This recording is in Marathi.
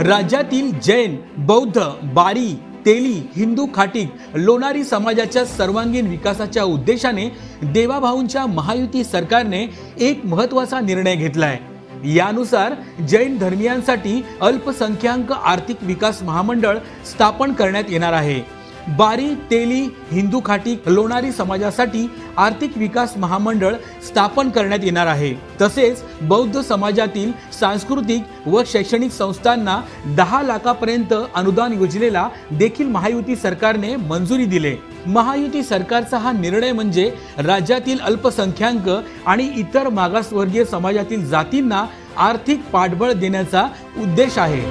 राज्यातील जैन बौद्ध बारी तेली हिंदू खाटीक लोणारी समाजाच्या सर्वांगीण विकासाच्या उद्देशाने देवाभाऊंच्या महायुती सरकारने एक महत्त्वाचा निर्णय घेतलाय. यानुसार जैन धर्मियांसाठी अल्पसंख्याक आर्थिक विकास महामंडळ स्थापन करण्यात येणार आहे. बारी तेली हिंदू खाटी लोणारी समाजासाठी आर्थिक विकास महामंडळ स्थापन करण्यात येणार आहे. तसेच बौद्ध समाजातील सांस्कृतिक व शैक्षणिक संस्थांना दहा लाखापर्यंत अनुदान योजनेला देखील महायुती सरकारने मंजुरी दिले. महायुती सरकारचा हा निर्णय म्हणजे राज्यातील अल्पसंख्याक आणि इतर मागासवर्गीय समाजातील जातींना आर्थिक पाठबळ देण्याचा उद्देश आहे.